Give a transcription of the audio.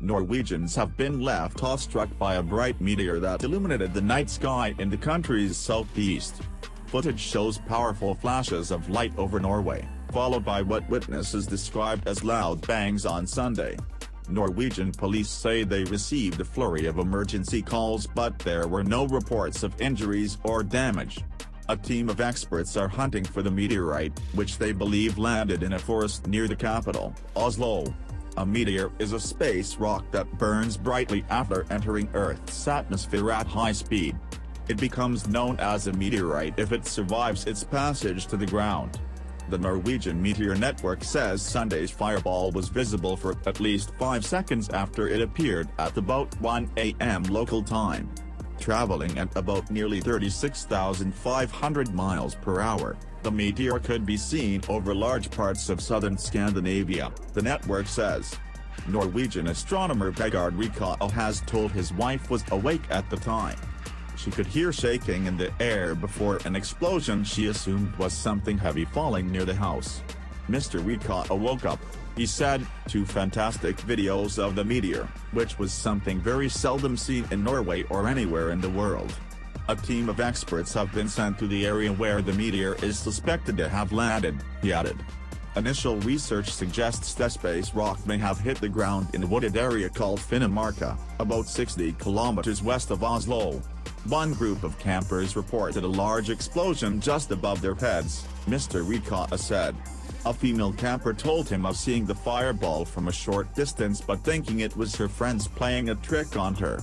Norwegians have been left awestruck by a bright meteor that illuminated the night sky in the country's southeast. Footage shows powerful flashes of light over Norway, followed by what witnesses described as loud bangs on Sunday. Norwegian police say they received a flurry of emergency calls but there were no reports of injuries or damage. A team of experts are hunting for the meteorite, which they believe landed in a forest near the capital, Oslo. A meteor is a space rock that burns brightly after entering Earth's atmosphere at high speed. It becomes known as a meteorite if it survives its passage to the ground. The Norwegian Meteor Network says Sunday's fireball was visible for at least 5 seconds after it appeared at about 1 a.m. local time. Traveling at about nearly 36,500 miles per hour, the meteor could be seen over large parts of southern Scandinavia, the network says. Norwegian astronomer Vegard Rekaa has told his wife was awake at the time she could hear shaking in the air before an explosion she assumed was something heavy falling near the house. Mr. Rekaa woke up, he said, to fantastic videos of the meteor, which was something very seldom seen in Norway or anywhere in the world. A team of experts have been sent to the area where the meteor is suspected to have landed, he added. Initial research suggests the space rock may have hit the ground in a wooded area called Finnemarka, about 60 kilometers west of Oslo. One group of campers reported a large explosion just above their heads, Mr. Rikata said. A female camper told him of seeing the fireball from a short distance but thinking it was her friends playing a trick on her.